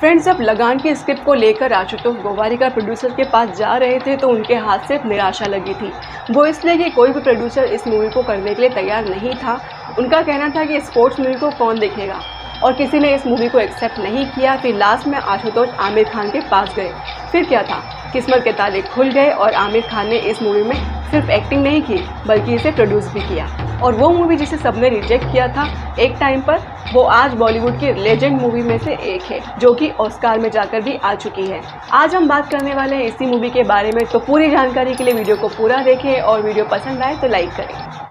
Friends जब लगान की स्क्रिप्ट को लेकर आशुतोष गोवारिकर प्रोड्यूसर के पास जा रहे थे तो उनके हाथ से निराशा लगी थी। वो इसलिए कि कोई भी प्रोड्यूसर इस मूवी को करने के लिए तैयार नहीं था। उनका कहना था कि स्पोर्ट्स मूवी को कौन देखेगा? और किसी ने इस मूवी को एक्सेप्ट नहीं किया, फिर लास्ट में आशुतोष आमिर खान के पास गए। फिर क्या था? किस्मत के ताले खुल गए और आमिर खान ने इस मूवी में सिर्फ़ एक्टिंग नहीं की, बल्कि इसे प्रोड्यूस भी किया। और वो मूवी जिसे सबने रिजेक्ट किया था एक टाइम पर, वो आज बॉलीवुड की लेजेंड मूवी में से एक है, जो कि ऑस्कार में जाकर भी आ चुकी है। आज हम बात करने वाले हैं इसी मूवी के बारे में तो पूरी जानकारी के लिए वीडियो को पूरा देखें और वीडियो पसंद आए तो लाइक करें।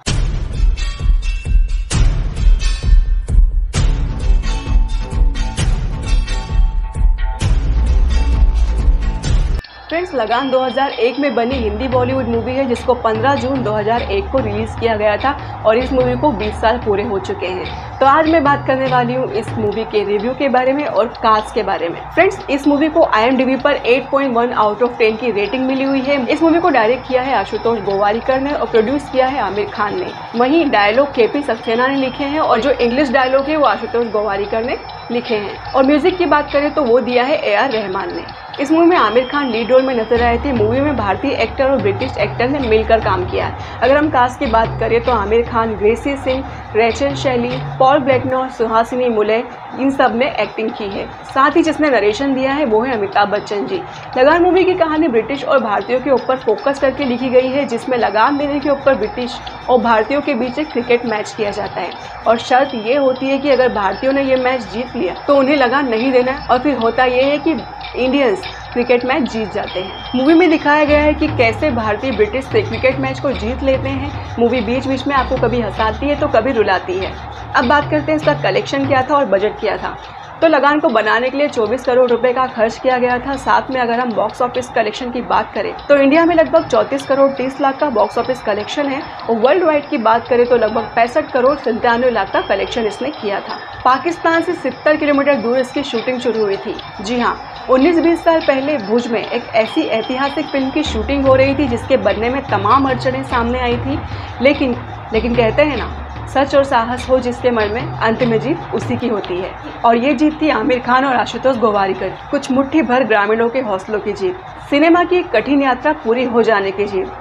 लगान 2001 में बनी हिंदी बॉलीवुड मूवी है, जिसको 15 जून 2001 को रिलीज़ किया गया था और इस मूवी को 20 साल पूरे हो चुके हैं। तो आज मैं बात करने वाली हूँ इस मूवी के रिव्यू के बारे में और कास्ट के बारे में। फ्रेंड्स इस मूवी को आई पर 8.1 आउट ऑफ़ 10 की रेटिंग मिली हुई है। इस मूवी को डायरेक्ट किया है आशुतोष गोवारिकर ने और प्रोड्यूस किया है आमिर खान ने। वहीं डायलॉग के पी सक्सेना ने लिखे हैं और जो इंग्लिश डायलॉग है वो आशुतोष गोवारिकर ने लिखे हैं। और म्यूज़िक की बात करें तो वो दिया है ए आर रहमान ने। इस मूवी में आमिर खान लीड रोल में नज़र आए थे। मूवी में भारतीय एक्टर और ब्रिटिश एक्टर ने मिलकर काम किया अगर हम कास्ट की बात करें तो Aamir Khan Gracy Singh Rachel Shelley Paul Blackthorne Suhasini, Mulay, इन सबने एक्टिंग की है। साथ ही जिसने नरेशन दिया है, वो है अमिताभ बच्चन जी। लगान मूवी की कहानी ब्रिटिश और भारतीयों के ऊपर फोकस करके लिखी गई है, जिसमें लगान देने के ऊपर ब्रिटिश और भारतीयों के बीच एक क्रिकेट मैच किया जाता है। और शर्त ये होती है कि अगर भारतीयों ने ये मैच जीत लिया तो उन्हें लगान नहीं देना और फिर होता ये है कि इंडियंस क्रिकेट मैच जीत जाते हैं। मूवी में दिखाया गया है कि कैसे भारतीय ब्रिटिश से क्रिकेट मैच को जीत लेते हैं। मूवी बीच बीच में आपको कभी हंसाती है तो कभी रुलाती है। अब बात करते हैं इसका कलेक्शन क्या था और बजट क्या था। तो लगान को बनाने के लिए 24 करोड़ रुपए का खर्च किया गया था। साथ में अगर हम बॉक्स ऑफ़िस कलेक्शन की बात करें तो इंडिया में लगभग 34 करोड़ 30 लाख का बॉक्स ऑफ़िस कलेक्शन है। और वर्ल्ड वाइड की बात करें तो लगभग पैंसठ करोड़ संतानवे लाख का कलेक्शन इसने किया था। पाकिस्तान से सत्तर किलोमीटर दूर इसकी शूटिंग शुरू हुई थी। जी हाँ 19-20 साल पहले भुज में एक ऐसी ऐतिहासिक फ़िल्म की शूटिंग हो रही थी जिसके बनने में तमाम अड़चने सामने आई थी। लेकिन लेकिन कहते हैं ना, सच और साहस हो जिसके मन में, अंत में जीत उसी की होती है। और ये जीत थी आमिर खान और आशुतोष गोवारीकर, कुछ मुट्ठी भर ग्रामीणों के हौसलों की जीत। सिनेमा की कठिन यात्रा पूरी हो जाने की जीत।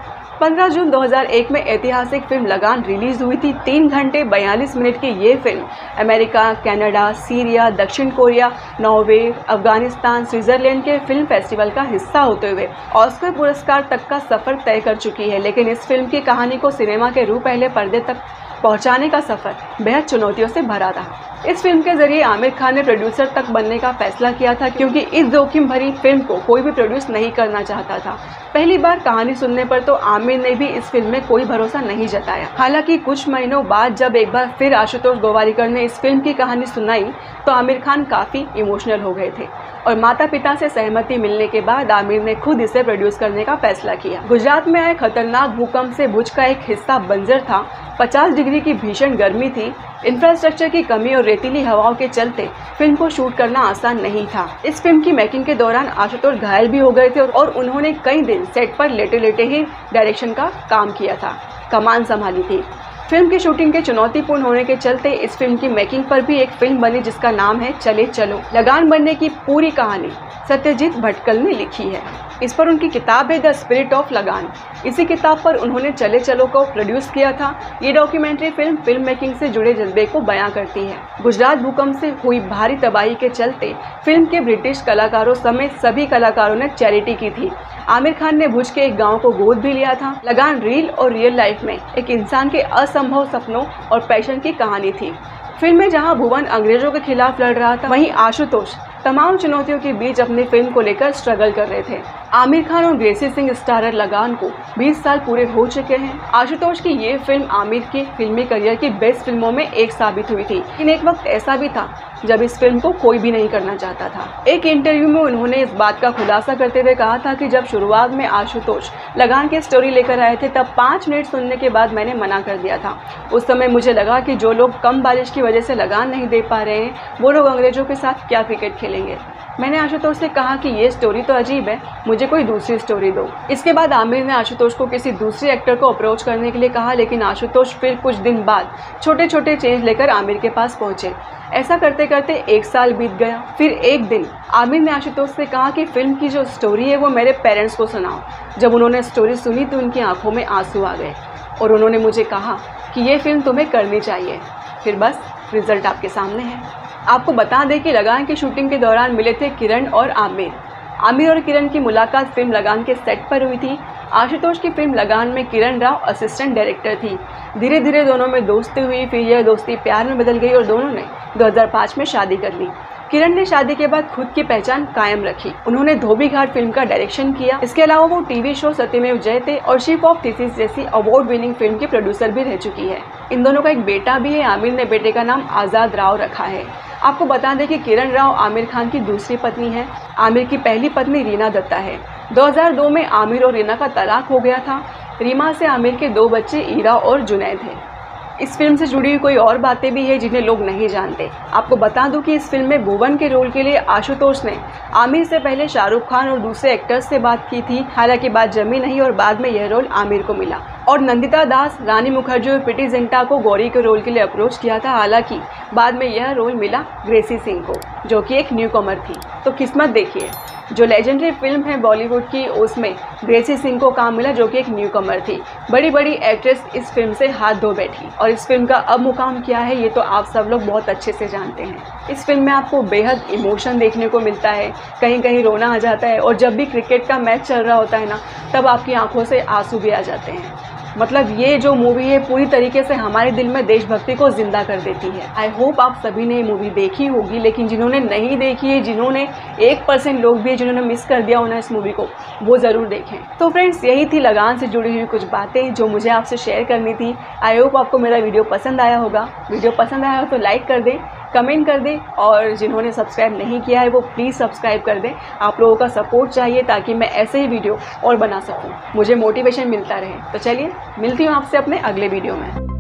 15 जून 2001 में ऐतिहासिक फ़िल्म लगान रिलीज़ हुई थी। तीन घंटे 42 मिनट की ये फ़िल्म, अमेरिका, कनाडा, सीरिया, दक्षिण कोरिया, नॉर्वे, अफ़गानिस्तान, स्विट्जरलैंड के फ़िल्म फेस्टिवल का हिस्सा होते हुए ऑस्कर पुरस्कार तक का सफ़र तय कर चुकी है। लेकिन इस फ़िल्म की कहानी को सिनेमा के रूप पहले पर्दे तक पहुँचाने का सफ़र बेहद चुनौतियों से भरा था। इस फ़िल्म के ज़रिए आमिर खान ने प्रोड्यूसर तक बनने का फैसला किया था, क्योंकि इस जोखिम भरी फ़िल्म को कोई भी प्रोड्यूस नहीं करना चाहता था। पहली बार कहानी सुनने पर तो आमिर ने भी इस फ़िल्म में कोई भरोसा नहीं जताया। हालाँकि कुछ महीनों बाद जब एक बार फिर आशुतोष गोवारीकर ने इस फ़िल्म की कहानी सुनाई तो आमिर खान काफ़ी इमोशनल हो गए थे और माता पिता से सहमति मिलने के बाद आमिर ने खुद इसे प्रोड्यूस करने का फैसला किया। गुजरात में आए खतरनाक भूकंप से भुज का एक हिस्सा बंजर था। 50 डिग्री की भीषण गर्मी थी। इंफ्रास्ट्रक्चर की कमी और रेतीली हवाओं के चलते फ़िल्म को शूट करना आसान नहीं था। इस फ़िल्म की मेकिंग के दौरान आशुतोष घायल भी हो गए थे और उन्होंने कई दिन सेट पर लेटे लेटे ही डायरेक्शन का काम किया था। कमान संभाली थी। फ़िल्म की शूटिंग के चुनौतीपूर्ण होने के चलते इस फ़िल्म की मेकिंग पर भी एक फ़िल्म बनी जिसका नाम है चले चलो। लगान बनने की पूरी कहानी सत्यजीत भटकल ने लिखी है। इस पर उनकी किताब है द स्पिरिट ऑफ़ लगान। इसी किताब पर उन्होंने चले चलो को प्रोड्यूस किया था। ये डॉक्यूमेंट्री फ़िल्म फ़िल्म मेकिंग से जुड़े जज्बे को बयां करती है। गुजरात भूकंप से हुई भारी तबाही के चलते फ़िल्म के ब्रिटिश कलाकारों समेत सभी कलाकारों ने चैरिटी की थी। आमिर खान ने भुज के एक गाँव को गोद भी लिया था। लगान रील और रियल लाइफ में एक इंसान के असंभव सपनों और पैशन की कहानी थी। फ़िल्म में जहाँ भुवन अंग्रेज़ों के खिलाफ लड़ रहा था, वहीं आशुतोष तमाम चुनौतियों के बीच अपनी फ़िल्म को लेकर स्ट्रगल कर रहे थे। आमिर खान और ग्रेसी सिंह स्टारर लगान को 20 साल पूरे हो चुके हैं। आशुतोष की ये फ़िल्म आमिर के फिल्मी करियर की बेस्ट फ़िल्मों में एक साबित हुई थी। लेकिन एक वक्त ऐसा भी था, जब इस फ़िल्म को कोई भी नहीं करना चाहता था। एक इंटरव्यू में उन्होंने इस बात का खुलासा करते हुए कहा था कि जब शुरुआत में आशुतोष लगान की स्टोरी लेकर आए थे, तब पाँच मिनट सुनने के बाद मैंने मना कर दिया था। उस समय मुझे लगा कि जो लोग कम बारिश की वजह से लगान नहीं दे पा रहे हैं, वो लोग अंग्रेज़ों के साथ क्या क्रिकेट खेलेंगे? मैंने आशुतोष से कहा कि ये स्टोरी तो अजीब है, मुझे कोई दूसरी स्टोरी दो। इसके बाद आमिर ने आशुतोष को किसी दूसरे एक्टर को अप्रोच करने के लिए कहा, लेकिन आशुतोष फिर कुछ दिन बाद छोटे छोटे चेंज लेकर आमिर के पास पहुँचे। ऐसा करते करते एक साल बीत गया। फिर एक दिन आमिर ने आशुतोष से कहा कि फ़िल्म की जो स्टोरी है वो मेरे पेरेंट्स को सुनाओ। जब उन्होंने स्टोरी सुनी तो उनकी आँखों में आँसू आ गए और उन्होंने मुझे कहा कि ये फ़िल्म तुम्हें करनी चाहिए। फिर बस रिज़ल्ट आपके सामने है। आपको बता दें कि लगान की शूटिंग के दौरान मिले थे किरण और आमिर। आमिर और किरण की मुलाकात फ़िल्म लगान के सेट पर हुई थी। आशुतोष की फ़िल्म लगान में किरण राव असिस्टेंट डायरेक्टर थी। धीरे धीरे दोनों में दोस्ती हुई, फिर यह दोस्ती प्यार में बदल गई और दोनों ने 2005 में शादी कर ली। किरण ने शादी के बाद खुद की पहचान कायम रखी। उन्होंने धोबी घाट फ़िल्म का डायरेक्शन किया। इसके अलावा वो टीवी शो सत्यमेव जयते और शिप ऑफ़ थीसिस जैसी अवार्ड विनिंग फ़िल्म की प्रोड्यूसर भी रह चुकी है। इन दोनों का एक बेटा भी है, आमिर ने बेटे का नाम आज़ाद राव रखा है। आपको बता दें कि किरण राव आमिर खान की दूसरी पत्नी है। आमिर की पहली पत्नी रीना दत्ता है। 2002 में आमिर और रीना का तलाक हो गया था। रीमा से आमिर के दो बच्चे ईरा और जुनैद हैं। इस फ़िल्म से जुड़ी हुई कोई और बातें भी है जिन्हें लोग नहीं जानते। आपको बता दूँ कि इस फ़िल्म में भुवन के रोल के लिए आशुतोष ने आमिर से पहले शाहरुख खान और दूसरे एक्टर्स से बात की थी। हालाँकि बात जमी नहीं और बाद में यह रोल आमिर को मिला। और नंदिता दास, रानी मुखर्जी और प्रीति जिंटा को गौरी के रोल के लिए अप्रोच किया था। हालाँकि बाद में यह रोल मिला ग्रेसी सिंह को, जो कि एक न्यू कमर थी। तो किस्मत देखिए, जो लेजेंडरी फ़िल्म है बॉलीवुड की, उसमें ग्रेसी सिंह को काम मिला, जो कि एक न्यू कमर थी। बड़ी बड़ी एक्ट्रेस इस फ़िल्म से हाथ धो बैठी और इस फ़िल्म का अब मुकाम क्या है, ये तो आप सब लोग बहुत अच्छे से जानते हैं। इस फ़िल्म में आपको बेहद इमोशन देखने को मिलता है कहीं कहीं रोना आ जाता है और जब भी क्रिकेट का मैच चल रहा होता है ना, तब आपकी आँखों से आँसू भी आ जाते हैं। मतलब ये जो मूवी है, पूरी तरीके से हमारे दिल में देशभक्ति को ज़िंदा कर देती है। आई होप आप सभी ने ये मूवी देखी होगी, लेकिन जिन्होंने नहीं देखी है, जिन्होंने एक परसेंट लोग भी है, जिन्होंने मिस कर दिया होना इस मूवी को, वो ज़रूर देखें। तो फ्रेंड्स यही थी लगान से जुड़ी हुई कुछ बातें जो मुझे आपसे शेयर करनी थी। आई होप आपको मेरा वीडियो पसंद आया होगा। वीडियो पसंद आया हो तो लाइक कर दें। कमेंट कर दें और जिन्होंने सब्सक्राइब नहीं किया है, वो प्लीज़ सब्सक्राइब कर दें। आप लोगों का सपोर्ट चाहिए ताकि मैं ऐसे ही वीडियो और बना सकूँ। मुझे मोटिवेशन मिलता रहे। तो चलिए, मिलती हूँ आपसे अपने अगले वीडियो में।